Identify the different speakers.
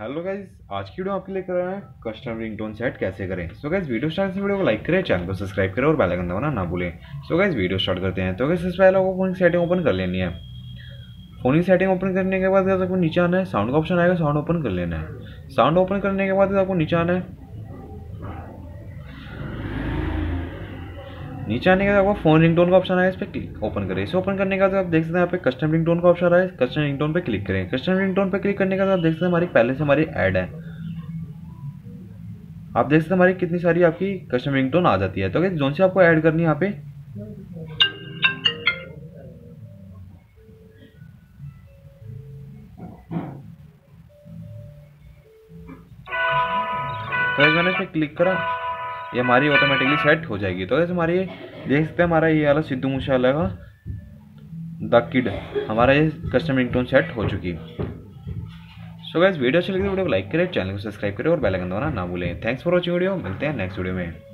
Speaker 1: Hello guys आज की video आपके लिए कर रहे हैं कस्टम रिंगटोन सेट कैसे करें? सो गाइज़ वीडियो स्टार्ट से वीडियो को लाइक करें चैनल को सब्सक्राइब करें और बेल आइकन दबाना ना भूलें। सो गाइज़ वीडियो स्टार्ट करते हैं। तो गाइज़ सबसे पहले आपको फ़ोन की सेटिंग ओपन कर लेनी है। फोनिंग सेटिंग ओपन करने के बाद आपको नीचे आना है। साउंड का ऑप्शन आएगा साउंड ओपन कर लेना है। साउंड ओपन करने के बाद आपको नीचे आना है। नीचे आने के बाद आपको फ़ोन रिंगटोन का ऑप्शन आया इस पर क्लिक ओपन करें। इसे ओपन करने के बाद आप देख सकते हैं यहाँ पे कस्टम रिंगटोन का ऑप्शन आया कस्टम रिंगटोन पे क्लिक करें। कस्टम रिंगटोन पे क्लिक करने के बाद आप देख सकते हैं हमारी पहले से हमारी ऐड है। आप देख सकते हैं हमारी कितनी सारी आपकी कस्टम रिंगटोन आ जाती है। तो अगर जोन से आपको ऐड करनी है यहाँ पे तो मैंने इस क्लिक करा। ये हमारी ऑटोमेटिकली सेट हो जाएगी। तो ऐसे हमारी देख सकते हैं हमारा ये वाला सिद्धू मूसेवाला का द किड हमारा ये कस्टम रिंगटोन सेट हो चुकी। सो गाइस वीडियो अच्छी लगी तो वीडियो को लाइक करें चैनल को सब्सक्राइब करें और बेल आइकन दबाना ना भूलें। थैंक्स फॉर वॉचिंग वीडियो मिलते हैं नेक्स्ट वीडियो में।